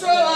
go.